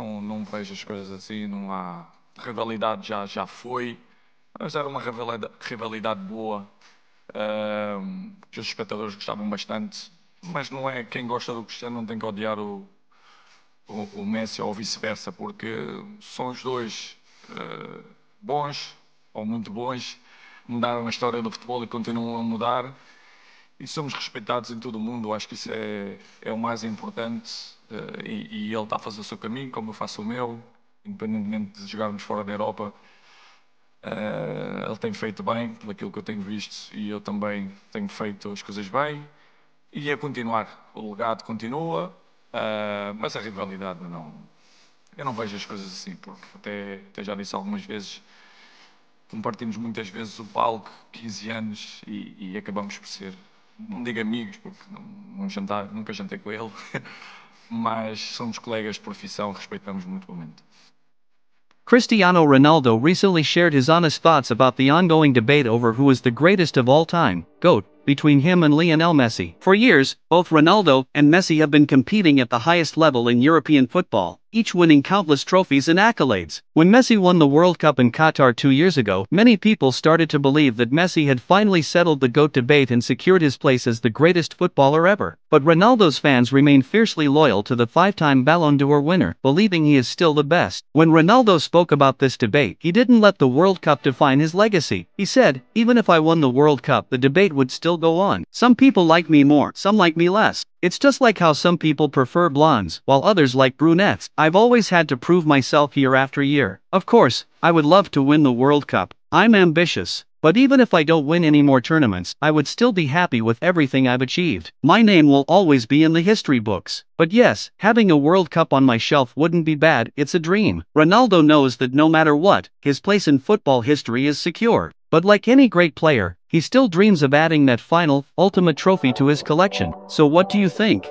não, não vejo as coisas assim, não há. Rivalidade já, já foi, mas era uma rivalidade, rivalidade boa, uh, que os espectadores gostavam bastante, mas não é quem gosta do Cristiano não tem que odiar o, o, o Messi ou vice-versa, porque são os dois uh, bons ou muito bons, mudaram a história do futebol e continuam a mudar e somos respeitados em todo o mundo. Acho que isso é, é o mais importante. Uh, e, e, ele está a fazer o seu caminho, como eu faço o meu, independentemente de jogarmos fora da Europa. Uh, ele tem feito bem, pelo aquilo que eu tenho visto, e eu também tenho feito as coisas bem. E a continuar. O legado continua, uh, mas a rivalidade não. Eu não vejo as coisas assim, porque até, até já disse algumas vezes compartimos muitas vezes o palco, 15 anos, e, e acabamos por ser não digo amigos, porque não, não jantar, nunca jantei com ele, mas somos colegas de profissão, respeitamos mutuamente. Cristiano Ronaldo recently shared his honest thoughts about the ongoing debate over who is the greatest of all time, GOAT, between him and Lionel Messi. For years, both Ronaldo and Messi have been competing at the highest level in European football each winning countless trophies and accolades. When Messi won the World Cup in Qatar two years ago, many people started to believe that Messi had finally settled the GOAT debate and secured his place as the greatest footballer ever. But Ronaldo's fans remain fiercely loyal to the five-time Ballon d'Or winner, believing he is still the best. When Ronaldo spoke about this debate, he didn't let the World Cup define his legacy. He said, even if I won the World Cup the debate would still go on. Some people like me more, some like me less. It's just like how some people prefer blondes, while others like brunettes. I've always had to prove myself year after year. Of course, I would love to win the World Cup. I'm ambitious. But even if I don't win any more tournaments, I would still be happy with everything I've achieved. My name will always be in the history books. But yes, having a World Cup on my shelf wouldn't be bad, it's a dream. Ronaldo knows that no matter what, his place in football history is secure. But like any great player, he still dreams of adding that final, ultimate trophy to his collection. So what do you think?